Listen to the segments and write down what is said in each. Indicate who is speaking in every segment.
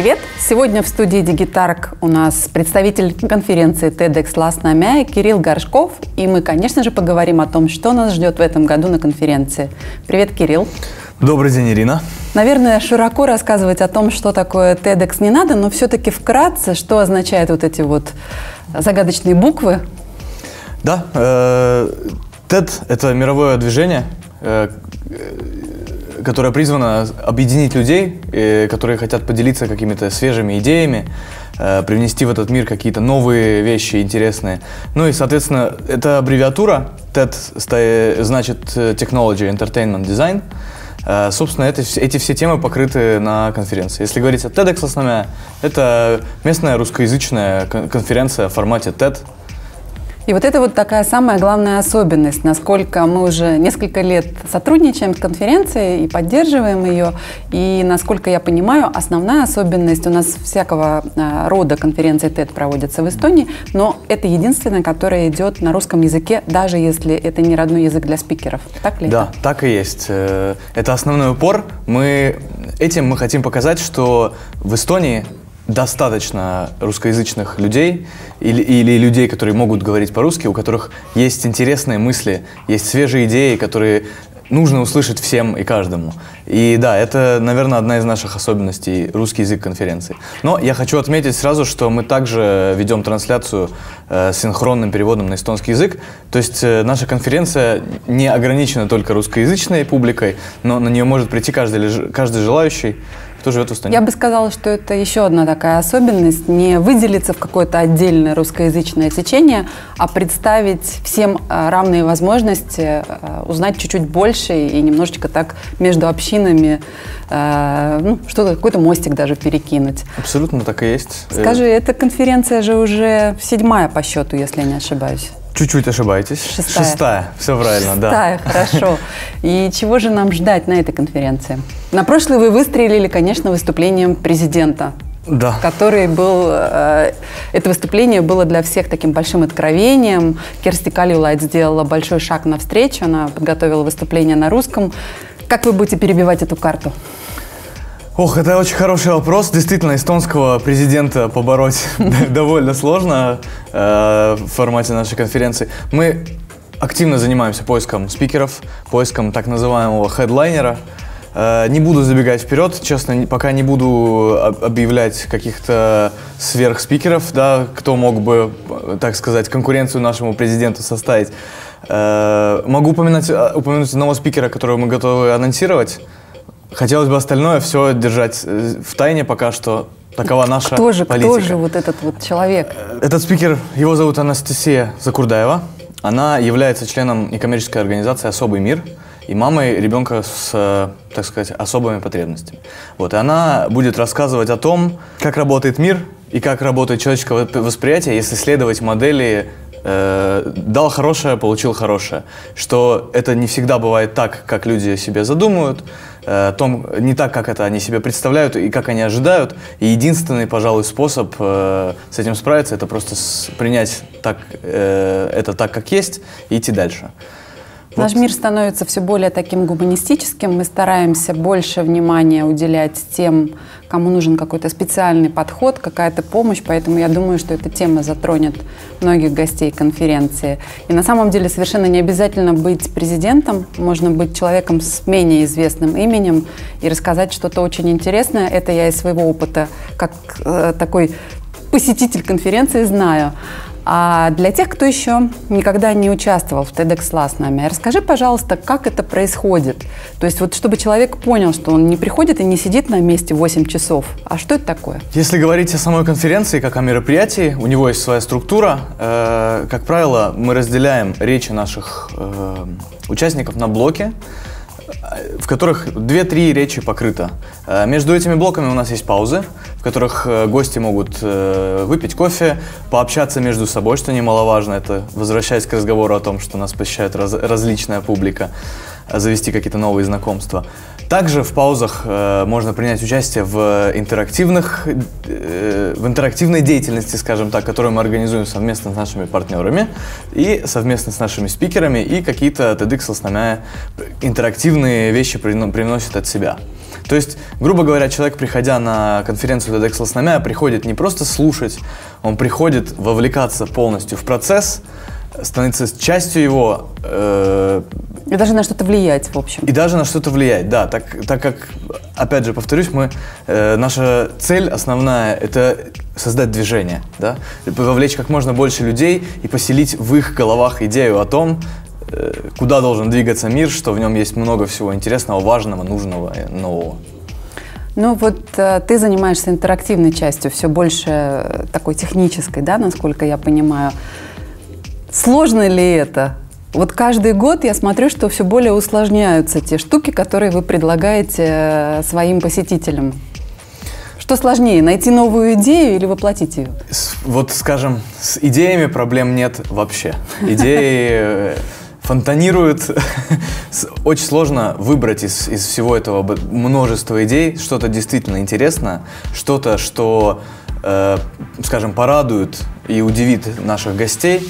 Speaker 1: привет! Сегодня в студии Digitарк у нас представитель конференции TEDx Last Намя Кирилл Горшков. И мы, конечно же, поговорим о том, что нас ждет в этом году на конференции. Привет, Кирилл!
Speaker 2: Добрый день, Ирина.
Speaker 1: Наверное, широко рассказывать о том, что такое TEDx не надо, но все-таки вкратце, что означают вот эти вот загадочные буквы?
Speaker 2: Да, э, TED – это мировое движение, э, которое призвано объединить людей, э, которые хотят поделиться какими-то свежими идеями, привнести в этот мир какие-то новые вещи интересные. Ну и, соответственно, это аббревиатура TED значит Technology Entertainment Design – Э, собственно, это, эти все темы покрыты на конференции. Если говорить о TEDx основная, это местная русскоязычная конференция в формате TED,
Speaker 1: и вот это вот такая самая главная особенность, насколько мы уже несколько лет сотрудничаем с конференцией и поддерживаем ее. И насколько я понимаю, основная особенность у нас всякого а, рода конференции TED проводятся в Эстонии, но это единственная, которая идет на русском языке, даже если это не родной язык для спикеров. Так ли?
Speaker 2: Да, так и есть. Э, это основной упор. Мы этим мы хотим показать, что в Эстонии достаточно русскоязычных людей или, или людей, которые могут говорить по-русски, у которых есть интересные мысли, есть свежие идеи, которые нужно услышать всем и каждому. И да, это, наверное, одна из наших особенностей русский язык конференции. Но я хочу отметить сразу, что мы также ведем трансляцию э, синхронным переводом на эстонский язык. То есть э, наша конференция не ограничена только русскоязычной публикой, но на нее может прийти каждый, каждый желающий кто живет в Астане?
Speaker 1: Я бы сказала, что это еще одна такая особенность, не выделиться в какое-то отдельное русскоязычное течение, а представить всем э, равные возможности, э, узнать чуть-чуть больше и немножечко так между общинами э, ну, что-то, какой-то мостик даже перекинуть.
Speaker 2: Абсолютно так и есть.
Speaker 1: Скажи, эта конференция же уже седьмая по счету, если я не ошибаюсь.
Speaker 2: Чуть-чуть ошибаетесь.
Speaker 1: Шестая.
Speaker 2: Шестая, все правильно,
Speaker 1: да. Шестая, хорошо. И чего же нам ждать на этой конференции? На прошлой вы выстрелили, конечно, выступлением президента.
Speaker 2: Да.
Speaker 1: Который был... Э, это выступление было для всех таким большим откровением. Керсти Калюлайт сделала большой шаг навстречу. Она подготовила выступление на русском. Как вы будете перебивать эту карту?
Speaker 2: Ох, это очень хороший вопрос. Действительно, эстонского президента побороть довольно сложно э, в формате нашей конференции. Мы активно занимаемся поиском спикеров, поиском так называемого хедлайнера. Э, не буду забегать вперед, честно, пока не буду объявлять каких-то сверхспикеров, да, кто мог бы, так сказать, конкуренцию нашему президенту составить. Э, могу упомянуть, упомянуть одного спикера, которого мы готовы анонсировать. Хотелось бы остальное все держать э, в тайне пока что. Такова наша
Speaker 1: кто же,
Speaker 2: политика.
Speaker 1: Кто же вот этот вот человек?
Speaker 2: Этот спикер, его зовут Анастасия Закурдаева. Она является членом некоммерческой организации «Особый мир» и мамой ребенка с, э, так сказать, особыми потребностями. Вот, и она будет рассказывать о том, как работает мир и как работает человеческое восприятие, если следовать модели э, дал хорошее, получил хорошее. Что это не всегда бывает так, как люди себе задумывают, э, том, не так, как это они себе представляют и как они ожидают. И единственный, пожалуй, способ э, с этим справиться, это просто с, принять так, э, это так, как есть, и идти дальше.
Speaker 1: Наш мир становится все более таким гуманистическим. Мы стараемся больше внимания уделять тем, кому нужен какой-то специальный подход, какая-то помощь. Поэтому я думаю, что эта тема затронет многих гостей конференции. И на самом деле совершенно не обязательно быть президентом. Можно быть человеком с менее известным именем и рассказать что-то очень интересное. Это я из своего опыта как э, такой посетитель конференции знаю. А для тех, кто еще никогда не участвовал в TEDx Last нами, расскажи, пожалуйста, как это происходит. То есть вот чтобы человек понял, что он не приходит и не сидит на месте 8 часов. А что это такое?
Speaker 2: Если говорить о самой конференции, как о мероприятии, у него есть своя структура. Э, как правило, мы разделяем речи наших э, участников на блоки в которых 2-3 речи покрыто. Э, между этими блоками у нас есть паузы, в которых э, гости могут э, выпить кофе, пообщаться между собой, что немаловажно. Это возвращаясь к разговору о том, что нас посещает раз, различная публика, завести какие-то новые знакомства. Также в паузах э, можно принять участие в интерактивных, э, в интерактивной деятельности, скажем так, которую мы организуем совместно с нашими партнерами и совместно с нашими спикерами, и какие-то TEDx основная интерактивные вещи приносят от себя. То есть, грубо говоря, человек, приходя на конференцию TEDx Лосномя, приходит не просто слушать, он приходит вовлекаться полностью в процесс, становиться частью его.
Speaker 1: Э, и даже на что-то влиять, в общем.
Speaker 2: И даже на что-то влиять, да. Так, так как, опять же, повторюсь, мы, э, наша цель основная – это создать движение, да, вовлечь как можно больше людей и поселить в их головах идею о том, куда должен двигаться мир, что в нем есть много всего интересного, важного, нужного, нового.
Speaker 1: Ну вот э, ты занимаешься интерактивной частью, все больше э, такой технической, да, насколько я понимаю. Сложно ли это? Вот каждый год я смотрю, что все более усложняются те штуки, которые вы предлагаете э, своим посетителям. Что сложнее, найти новую идею или воплотить ее?
Speaker 2: Вот, скажем, с идеями проблем нет вообще. Идеи фонтанируют. Очень сложно выбрать из, из всего этого множества идей что-то действительно интересное, что-то, что, э, скажем, порадует и удивит наших гостей.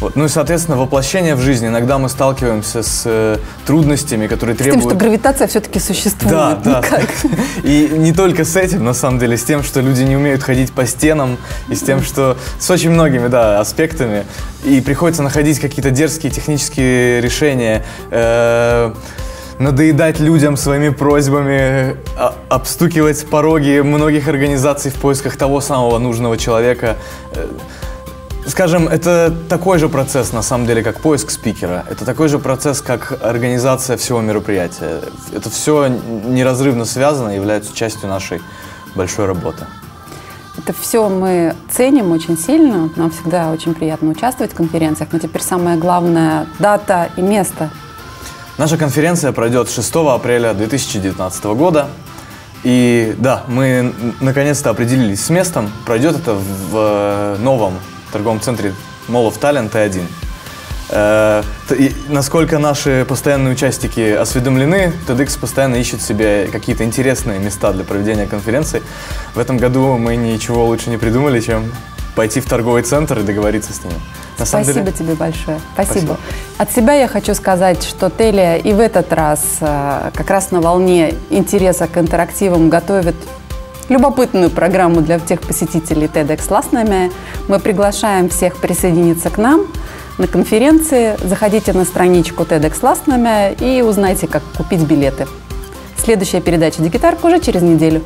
Speaker 2: Вот. Ну и, соответственно, воплощение в жизни. Иногда мы сталкиваемся с э, трудностями, которые с требуют...
Speaker 1: С тем, что гравитация все-таки существует.
Speaker 2: Да, да. И не только с этим, на самом деле, с тем, что люди не умеют ходить по стенам, и с тем, что... С очень многими, да, аспектами. И приходится находить какие-то дерзкие технические решения, э, надоедать людям своими просьбами, а, обстукивать пороги многих организаций в поисках того самого нужного человека. Скажем, это такой же процесс, на самом деле, как поиск спикера. Это такой же процесс, как организация всего мероприятия. Это все неразрывно связано и является частью нашей большой работы.
Speaker 1: Это все мы ценим очень сильно. Нам всегда очень приятно участвовать в конференциях. Но теперь самое главное – дата и место.
Speaker 2: Наша конференция пройдет 6 апреля 2019 года. И да, мы наконец-то определились с местом. Пройдет это в э, торговом центре Mall of Talent Т1. Э, насколько наши постоянные участники осведомлены, TEDx постоянно ищет себе какие-то интересные места для проведения конференции. В этом году мы ничего лучше не придумали, чем пойти в торговый центр и договориться с ними.
Speaker 1: На Спасибо деле... тебе большое. Спасибо. Спасибо. От себя я хочу сказать, что Телия и в этот раз э, как раз на волне интереса к интерактивам готовит любопытную программу для тех посетителей TEDx Ластнами. Мы приглашаем всех присоединиться к нам на конференции. Заходите на страничку TEDx Ластнами и узнайте, как купить билеты. Следующая передача «Дигитарк» уже через неделю.